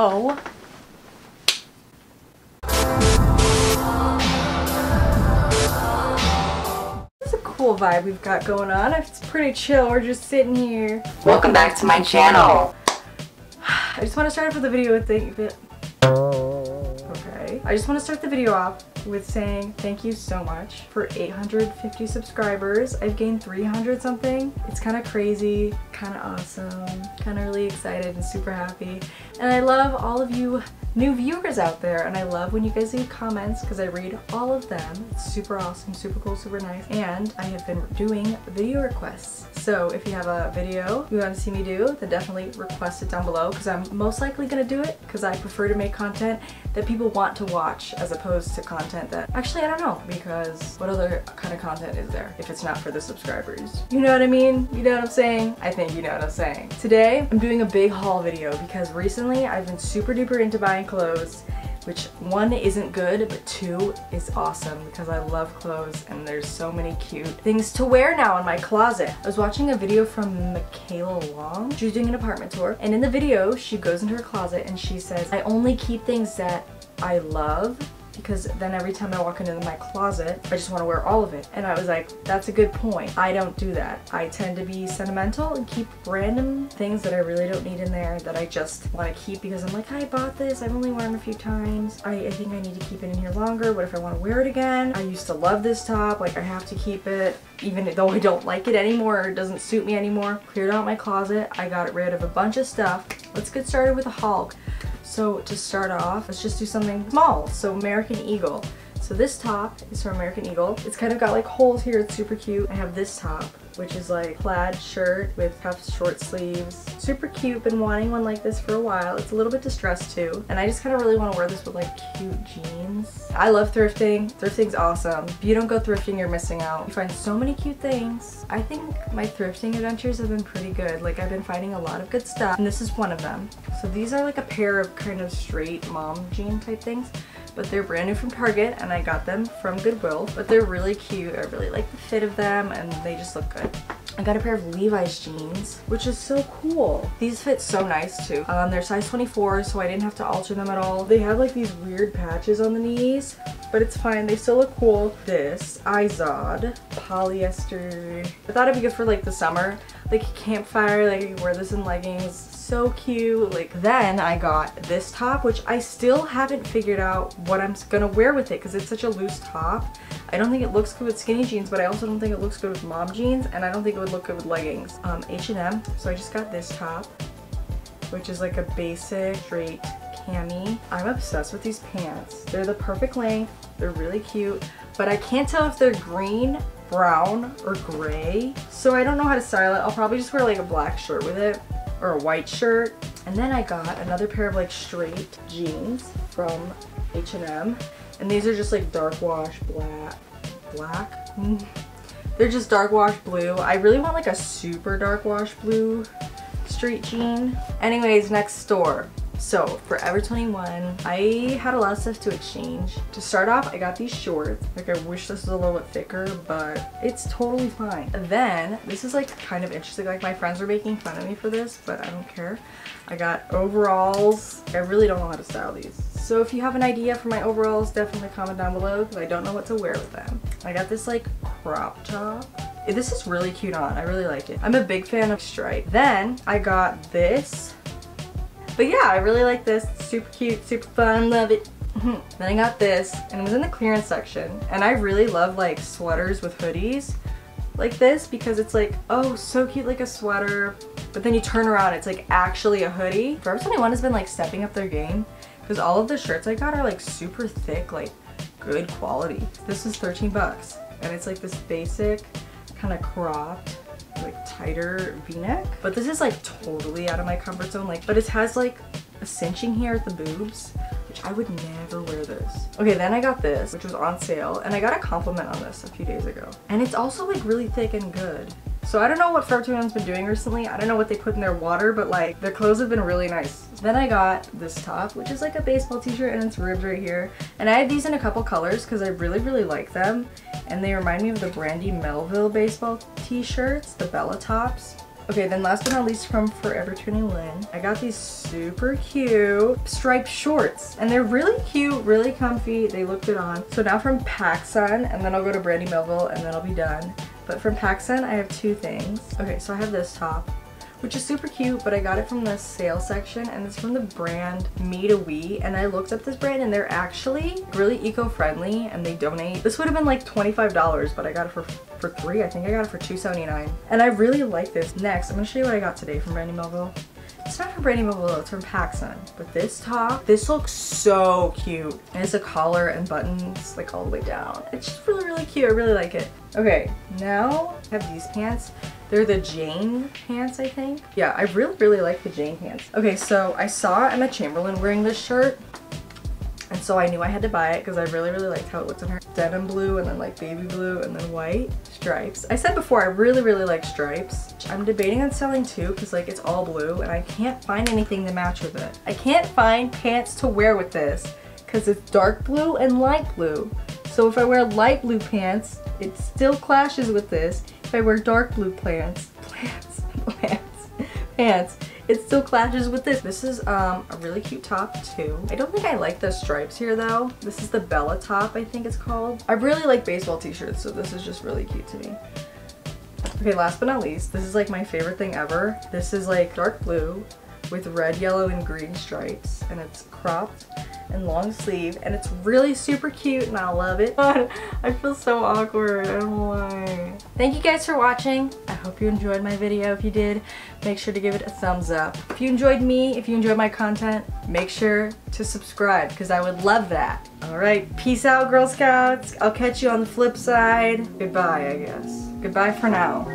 Oh. It's a cool vibe we've got going on. It's pretty chill. We're just sitting here. Welcome back to my channel. I just want to start off with the video with thank you. Okay. I just want to start the video off with saying thank you so much for 850 subscribers. I've gained 300 something. It's kind of crazy, kind of awesome, kind of really excited and super happy. And I love all of you new viewers out there and I love when you guys leave comments because I read all of them. It's super awesome, super cool, super nice. And I have been doing video requests. So if you have a video you want to see me do, then definitely request it down below because I'm most likely going to do it because I prefer to make content that people want to watch as opposed to content that actually I don't know because what other kind of content is there if it's not for the subscribers? You know what I mean? You know what I'm saying? I think you know what I'm saying. Today I'm doing a big haul video because recently I've been super duper into buying clothes which one isn't good but two is awesome because I love clothes and there's so many cute things to wear now in my closet. I was watching a video from Michaela Long. She was doing an apartment tour and in the video she goes into her closet and she says I only keep things that I love because then every time I walk into my closet, I just want to wear all of it. And I was like, that's a good point. I don't do that. I tend to be sentimental and keep random things that I really don't need in there that I just want to keep because I'm like, I bought this, I've only worn it a few times. I, I think I need to keep it in here longer. What if I want to wear it again? I used to love this top, like I have to keep it even though I don't like it anymore or it doesn't suit me anymore. Cleared out my closet. I got rid of a bunch of stuff. Let's get started with a haul. So to start off, let's just do something small. So American Eagle. So this top is from American Eagle. It's kind of got like holes here, it's super cute. I have this top, which is like plaid shirt with cuffs, short sleeves. Super cute, been wanting one like this for a while. It's a little bit distressed too. And I just kind of really want to wear this with like cute jeans. I love thrifting. Thrifting's awesome. If you don't go thrifting, you're missing out. You find so many cute things. I think my thrifting adventures have been pretty good. Like I've been finding a lot of good stuff and this is one of them. So these are like a pair of kind of straight mom jean type things but they're brand new from Target and I got them from Goodwill. But they're really cute. I really like the fit of them and they just look good. I got a pair of Levi's jeans, which is so cool. These fit so nice too. Um, they're size 24, so I didn't have to alter them at all. They have like these weird patches on the knees, but it's fine. They still look cool. This Izod polyester. I thought it'd be good for like the summer. Like campfire, like you wear this in leggings so cute. Like then I got this top, which I still haven't figured out what I'm gonna wear with it because it's such a loose top. I don't think it looks good with skinny jeans, but I also don't think it looks good with mom jeans, and I don't think it would look good with leggings. Um, H&M, so I just got this top, which is like a basic straight cami. I'm obsessed with these pants. They're the perfect length, they're really cute, but I can't tell if they're green brown or gray so I don't know how to style it I'll probably just wear like a black shirt with it or a white shirt. And then I got another pair of like straight jeans from H&M. And these are just like dark wash black. Black? They're just dark wash blue. I really want like a super dark wash blue straight jean. Anyways, next store. So, Forever 21, I had a lot of stuff to exchange. To start off, I got these shorts. Like, I wish this was a little bit thicker, but it's totally fine. And then, this is like kind of interesting. Like, my friends were making fun of me for this, but I don't care. I got overalls. I really don't know how to style these. So if you have an idea for my overalls, definitely comment down below because I don't know what to wear with them. I got this like crop top. This is really cute on. I really like it. I'm a big fan of stripe. Then I got this but yeah, I really like this. super cute, super fun, love it. Mhm. then I got this, and it was in the clearance section. And I really love like sweaters with hoodies like this because it's like, oh, so cute like a sweater. But then you turn around, it's like actually a hoodie. Forever 21 has been like stepping up their game because all of the shirts I got are like super thick, like good quality. This is 13 bucks and it's like this basic kind of cropped tighter v-neck. But this is like totally out of my comfort zone. Like, but it has like a cinching here at the boobs, which I would never wear this. Okay, then I got this, which was on sale, and I got a compliment on this a few days ago. And it's also like really thick and good. So I don't know what Forever 21's been doing recently. I don't know what they put in their water, but like their clothes have been really nice. Then I got this top, which is like a baseball t-shirt and it's ribbed right here. And I had these in a couple colors because I really, really like them. And they remind me of the Brandy Melville baseball t-shirts, the Bella tops. Okay, then last but not least from Forever 21, I got these super cute striped shorts. And they're really cute, really comfy. They look good on. So now from PacSun, and then I'll go to Brandy Melville, and then I'll be done. But from PacSun, I have two things. Okay, so I have this top which is super cute, but I got it from the sale section and it's from the brand Me to We. And I looked up this brand and they're actually really eco-friendly and they donate. This would have been like $25, but I got it for, for three. I think I got it for $2.79. And I really like this. Next, I'm gonna show you what I got today from Brandy Melville. It's not from Brandy Melville, it's from PacSun. But this top, this looks so cute. And it's a collar and buttons like all the way down. It's just really, really cute. I really like it. Okay, now I have these pants. They're the Jane pants, I think. Yeah, I really, really like the Jane pants. Okay, so I saw Emma Chamberlain wearing this shirt. And so I knew I had to buy it because I really, really liked how it looked on her. Denim blue and then like baby blue and then white stripes. I said before, I really, really like stripes. I'm debating on selling two because like it's all blue and I can't find anything to match with it. I can't find pants to wear with this because it's dark blue and light blue. So if I wear light blue pants, it still clashes with this if I wear dark blue pants, plants, plants, pants, it still clashes with this. This is um, a really cute top too. I don't think I like the stripes here though. This is the Bella top, I think it's called. I really like baseball t-shirts, so this is just really cute to me. Okay, last but not least, this is like my favorite thing ever. This is like dark blue with red, yellow, and green stripes, and it's cropped and long sleeve and it's really super cute and I love it. But I feel so awkward, I don't know why. Thank you guys for watching. I hope you enjoyed my video. If you did, make sure to give it a thumbs up. If you enjoyed me, if you enjoyed my content, make sure to subscribe because I would love that. Alright, peace out Girl Scouts. I'll catch you on the flip side. Goodbye, I guess. Goodbye for now.